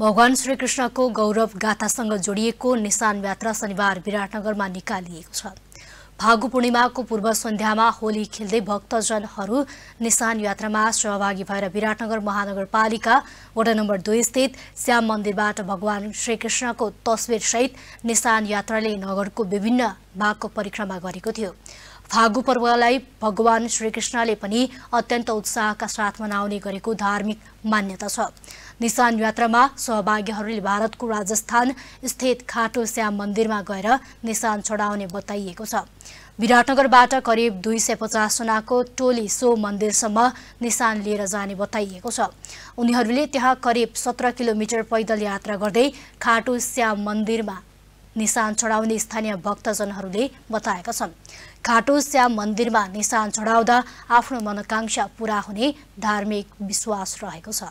भगवान श्रीकृष्णको गौरव गाथासँग जोडिएको निशान यात्रा शनिबार विराटनगरमा निकालिएको छ। फागु पूर्णिमाको पूर्व सन्ध्यामा होली खेल्दै भक्तजनहरू निशान यात्रामा सहभागी भएर विराटनगर महानगरपालिका वडा नम्बर दुई स्थित श्याम मन्दिरबाट भगवान श्रीकृष्णको तस्विरसहित निशान यात्राले नगरको विभिन्न भागको परिक्रमा गरेको थियो। फागु पर्वलाई भगवान श्रीकृष्णले पनि अत्यन्त उत्साहका साथ मनाउने गरेको धार्मिक मान्यता छ। निशान यात्रामा सहभागीहरूले भारतको राजस्थान स्थित खाटो श्याम मन्दिरमा गएर निशान चढाउने बताइएको छ। विराटनगरबाट करिब दुई सय पचासजनाको टोली सो मन्दिरसम्म निशान लिएर जाने बताइएको छ। उनीहरूले त्यहाँ करिब सत्र किलोमिटर पैदल यात्रा गर्दै खाटो श्याम मन्दिरमा निशान चढाउने स्थानीय भक्तजनहरूले बताएका छन्। खाटो श्याम मन्दिरमा निशान चढाउँदा आफ्नो मनोकांक्षा पूरा हुने धार्मिक विश्वास रहेको छ।